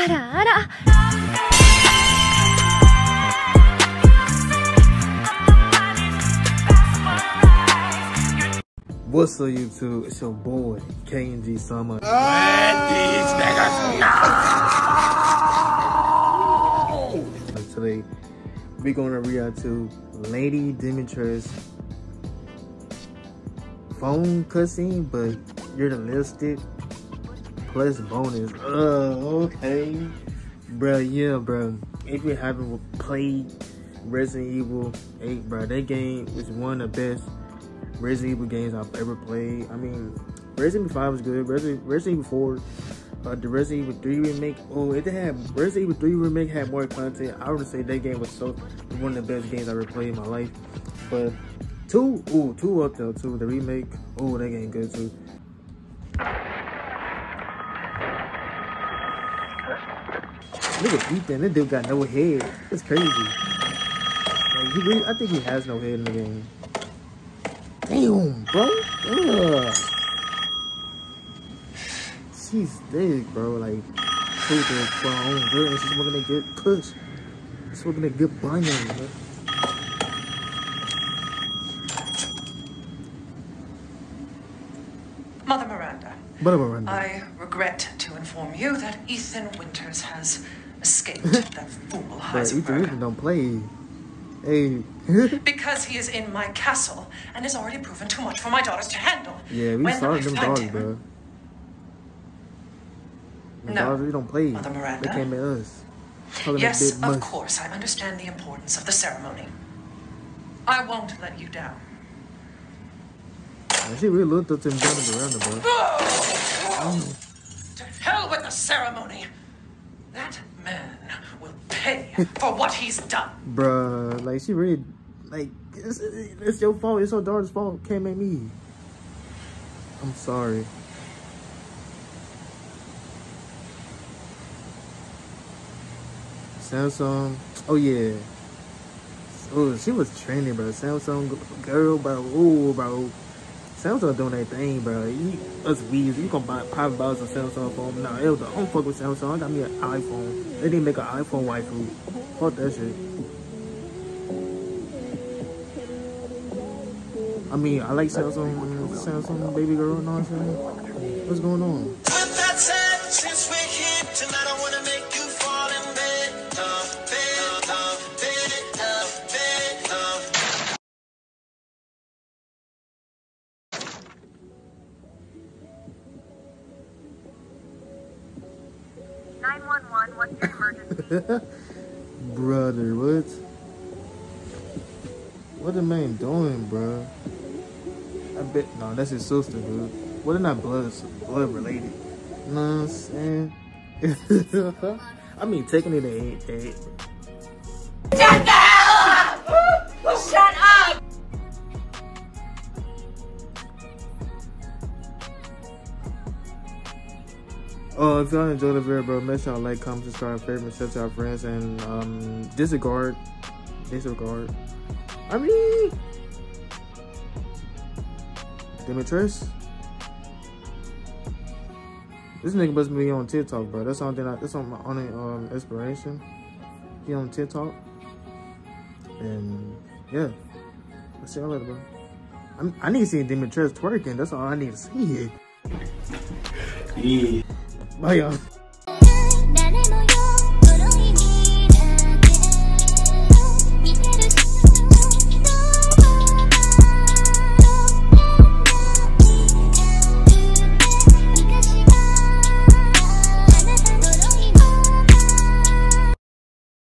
What's up, YouTube? It's your boy, KNG SAMA. Today, we're gonna react to Lady Dimitrescu phone cutscene, but you're the lipstick plus bonus. Uh, okay. Bro, yeah, bro. If you haven't played Resident Evil 8, bro, that game is one of the best Resident Evil games I've ever played. I mean, Resident Evil 5 was good. Resident, Resident Evil 4, uh, the Resident Evil 3 remake. Oh, it had Resident Evil 3 remake had more content. I would say that game was so one of the best games I ever played in my life. But two, ooh, two up there too. The remake, oh, that game good too. Look at Ethan. That dude got no head. That's crazy. Like, he really, I think he has no head in the game. Damn, bro. Ugh. She's big, bro. Like, super for her own good, and she's smoking a good push. Smoking a good bunion, bro. Mother Miranda. Mother Miranda. I regret to inform you that Ethan Winters has escaped that fool Winters don't play. Hey. because he is in my castle and has already proven too much for my daughters to handle. Yeah, we saw them dogs, bro. The no, daughters, we don't play. Mother Miranda. They came at us. Yes, of course, I understand the importance of the ceremony. I won't let you down. She really looked up to him Miranda, bro. Oh. To hell with the ceremony. That man will pay for what he's done. Bruh, like she really, like it's, it's your fault. It's her daughter's fault. Can't make me. I'm sorry. Samsung. Oh yeah. Oh, she was trending, bro. Samsung girl, bro. Oh, bro. Samsung doing that thing, bro. You, us weeds, you can buy five dollars a Samsung phone. Nah, hell, I don't fuck with Samsung. I got me an iPhone. They didn't make an iPhone waifu. Fuck that shit. I mean, I like Samsung, Samsung baby girl. You know what I'm saying? What's going on? 911, what's your emergency? Brother, what? What the man doing, bro? I bet, no, that's his sister, dude. What are not blood, blood related? You know what I'm saying? I mean, taking it at 8, 8, Oh, if y'all enjoyed the video, bro, make sure y'all like, comment, subscribe, favorite, share to our friends, and um, disregard, disregard. I mean, Dimitrescu. This nigga must be on TikTok, bro. That's something. I, that's on my only um inspiration. He on TikTok, and yeah. I'll see y'all later, bro. I'm, i need to see Dimitrescu twerking. That's all I need to see. Yeah. Bye, y'all.